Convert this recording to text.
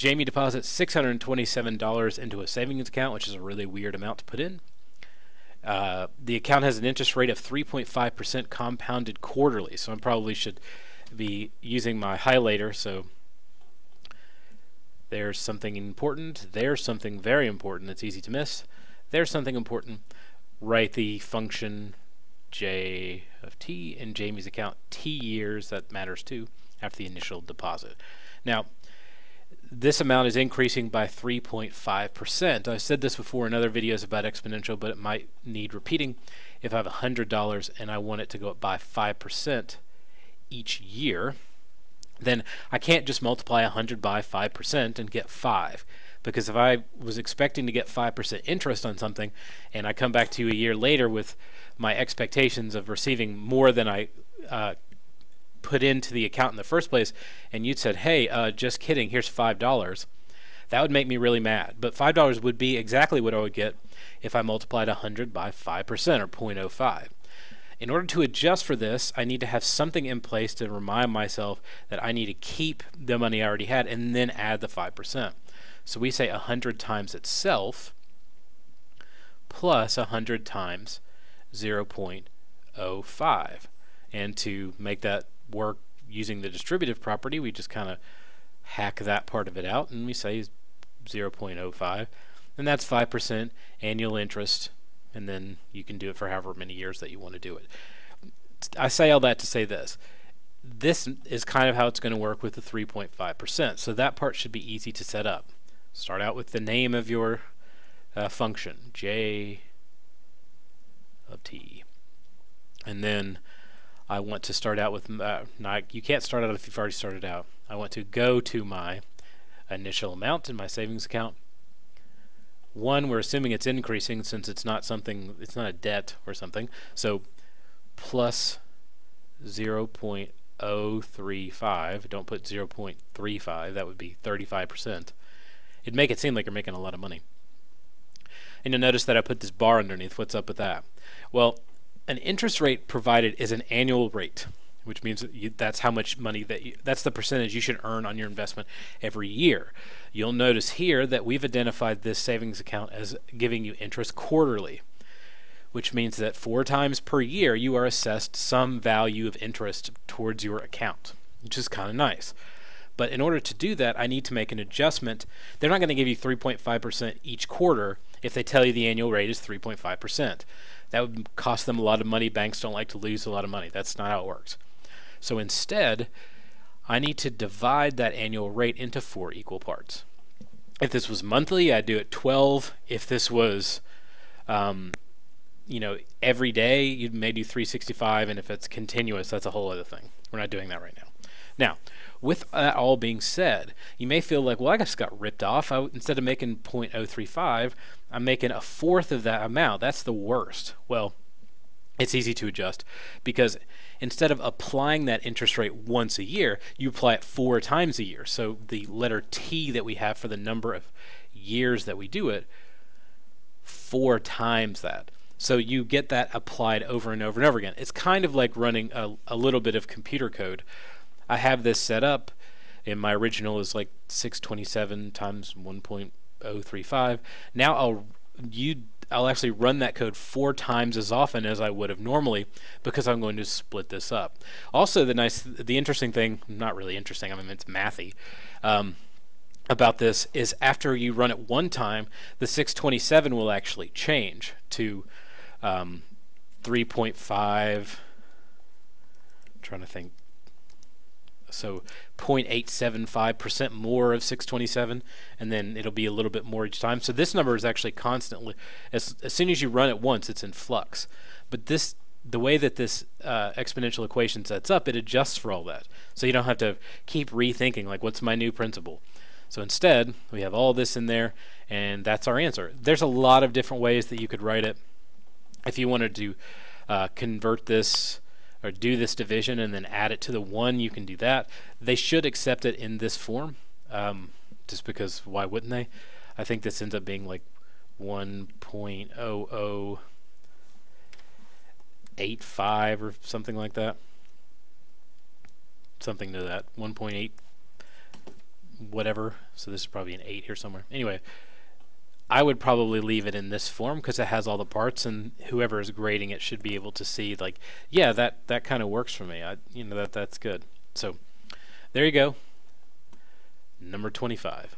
Jamie deposits $627 into a savings account, which is a really weird amount to put in. Uh, the account has an interest rate of 3.5% compounded quarterly, so I probably should be using my highlighter. So there's something important. There's something very important that's easy to miss. There's something important. Write the function j of t in Jamie's account t years. That matters too after the initial deposit. Now, this amount is increasing by 3.5%. I've said this before in other videos about exponential, but it might need repeating. If I have $100 and I want it to go up by 5% each year, then I can't just multiply 100 by 5% and get 5. Because if I was expecting to get 5% interest on something and I come back to you a year later with my expectations of receiving more than I uh, put into the account in the first place, and you'd said, "Hey, uh, just kidding. Here's five dollars," that would make me really mad. But five dollars would be exactly what I would get if I multiplied 100 by 5% or 0.05. In order to adjust for this, I need to have something in place to remind myself that I need to keep the money I already had and then add the 5%. So we say 100 times itself plus 100 times 0.05. And to make that work using the distributive property, we just kind of hack that part of it out and we say 0.05 and that's 5% annual interest and then you can do it for however many years that you want to do it. I say all that to say this. This is kind of how it's going to work with the 3.5%. So that part should be easy to set up. Start out with the name of your uh, function, j of t. And then I want to start out with, uh, not, you can't start out if you've already started out. I want to go to my initial amount in my savings account. One, we're assuming it's increasing since it's not something, it's not a debt or something. So plus 0.035, don't put 0.35, that would be 35%. It'd make it seem like you're making a lot of money. And you'll notice that I put this bar underneath. What's up with that? Well, an interest rate provided is an annual rate, which means that you, that's how much money that you, that's the percentage you should earn on your investment every year. You'll notice here that we've identified this savings account as giving you interest quarterly, which means that four times per year you are assessed some value of interest towards your account, which is kind of nice. But in order to do that, I need to make an adjustment. They're not going to give you 3.5% each quarter if they tell you the annual rate is 3.5% that would cost them a lot of money. Banks don't like to lose a lot of money. That's not how it works. So instead, I need to divide that annual rate into four equal parts. If this was monthly, I'd do it 12. If this was, um, you know, every day, you may do 365. And if it's continuous, that's a whole other thing. We're not doing that right now. Now, with that all being said, you may feel like, well, I just got ripped off. I, instead of making 0.035, I'm making a fourth of that amount. That's the worst. Well, it's easy to adjust because instead of applying that interest rate once a year, you apply it four times a year. So the letter T that we have for the number of years that we do it, four times that. So you get that applied over and over and over again. It's kind of like running a, a little bit of computer code. I have this set up, and my original is like 627 times 1.035. Now I'll you I'll actually run that code four times as often as I would have normally because I'm going to split this up. Also, the nice, the interesting thing, not really interesting, I mean it's mathy, um, about this is after you run it one time, the 627 will actually change to um, 3.5. trying to think so 0.875% more of 627 and then it'll be a little bit more each time. So this number is actually constantly as, as soon as you run it once it's in flux. But this the way that this uh, exponential equation sets up it adjusts for all that. So you don't have to keep rethinking like what's my new principal? So instead we have all this in there and that's our answer. There's a lot of different ways that you could write it. If you wanted to uh, convert this or do this division and then add it to the 1, you can do that. They should accept it in this form, um, just because why wouldn't they? I think this ends up being like 1.0085 or something like that. Something to that. 1.8 whatever. So this is probably an 8 here somewhere. Anyway, I would probably leave it in this form because it has all the parts, and whoever is grading it should be able to see, like, yeah, that, that kind of works for me. I, you know, that that's good. So there you go. Number 25.